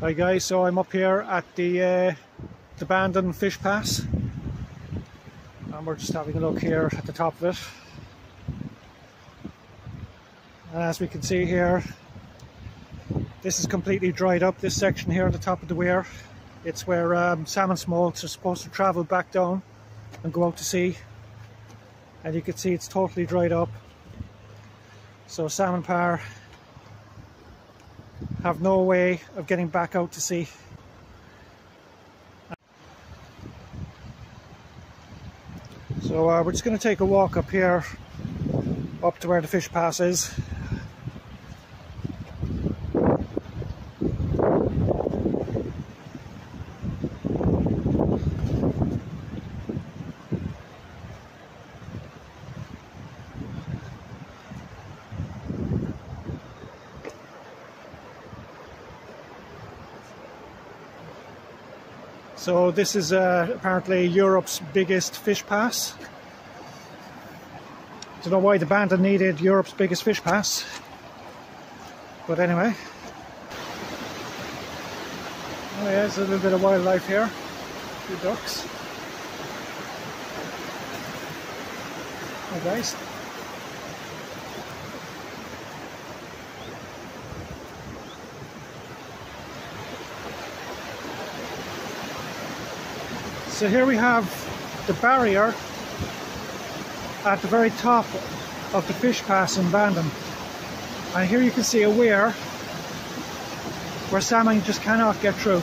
Hi guys, so I'm up here at the uh, the Fish Pass and we're just having a look here at the top of it. And as we can see here, this is completely dried up, this section here at the top of the weir. It's where um, salmon smolts are supposed to travel back down and go out to sea. And you can see it's totally dried up. So salmon parr have no way of getting back out to sea. So uh, we're just going to take a walk up here, up to where the fish pass is. So this is uh, apparently Europe's biggest fish pass. Don't know why the Bandon needed Europe's biggest fish pass. But anyway. Oh yeah, there's a little bit of wildlife here. A few ducks. Hi guys. So here we have the barrier at the very top of the fish pass in Bandon. And here you can see a weir where salmon just cannot get through.